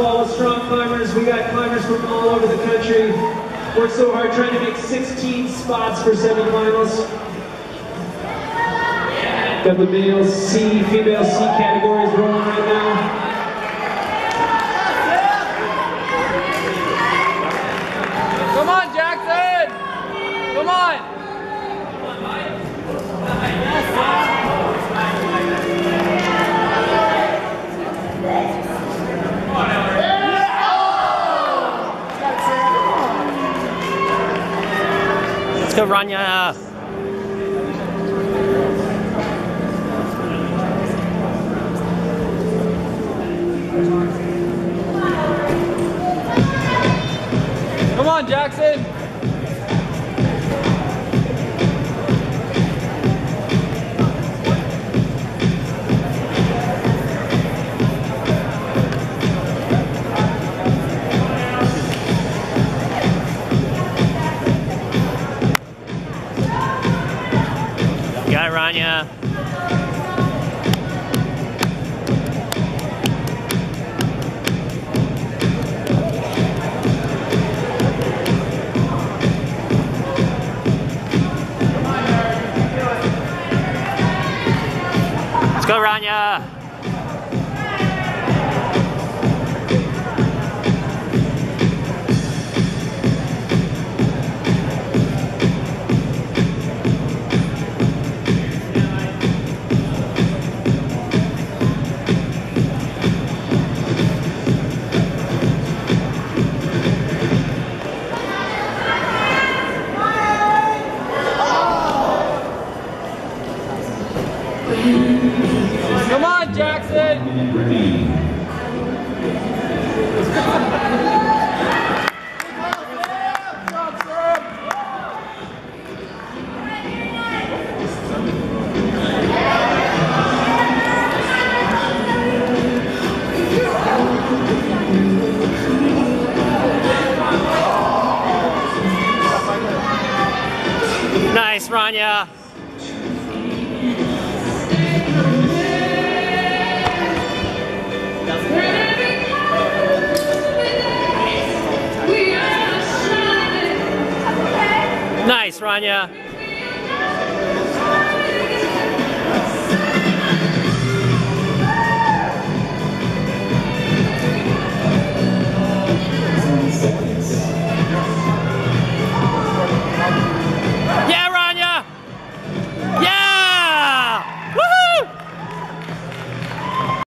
wall with strong climbers. We got climbers from all over the country. Worked so hard trying to make 16 spots for seven finals. Got the male C, female C categories rolling right now. Come on, Jackson! Come on! Go, Ronya. Come on, Jackson! Ronya. Let's go, Ronya. Come on, Jackson! Nice, Ronya. Ronya.